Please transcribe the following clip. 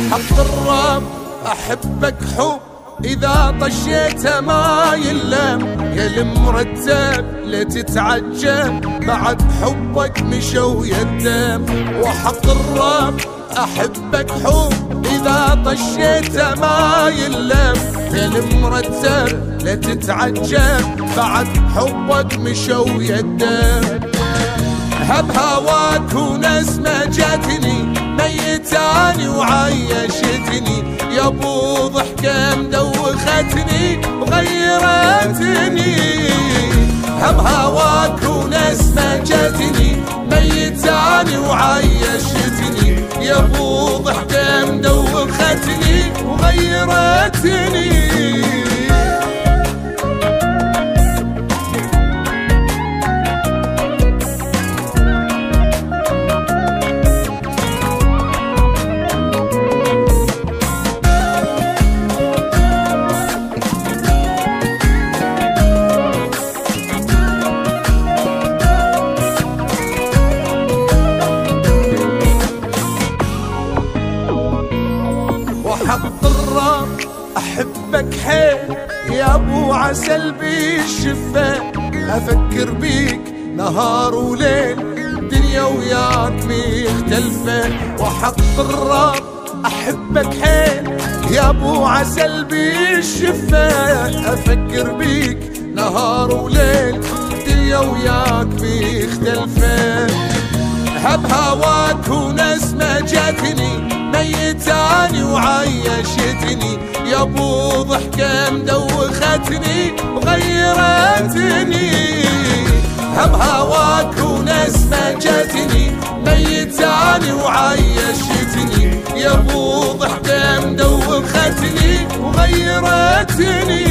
وحق الرب أحبك حب إذا طشيته ما يلم. يا المرتب لا تتعجب بعد حبك مشوا يدم وحق الرب أحبك حب إذا طشيته ما يلم. يا المرتب لا تتعجب بعد حبك مشوا يدم هب هواك ونسمة جاتني. ميتاني وعيشتني. يا أبو ضحكة مدوختني وغيرتني هب هواك ونسمة جاتني ميتاني وعيشتني. يا أبو ضحكة مدوختني وغيرتني أحبك حيل يا أبو عسل بالشفة. أفكر بيك نهار وليل دنيا وياك مختلفة. وحق الرب أحبك حيل يا أبو عسل بالشفة. أفكر بيك نهار وليل دنيا وياك مختلفة. هب هواك ونسمة جاتني ميتاني وعيشتني. يا أبو ضحكة مدوختني وغيرتني. هب هواك ونسمة جاتني ميتاني وعيشتني. يا أبو ضحكة مدوختني وغيرتني.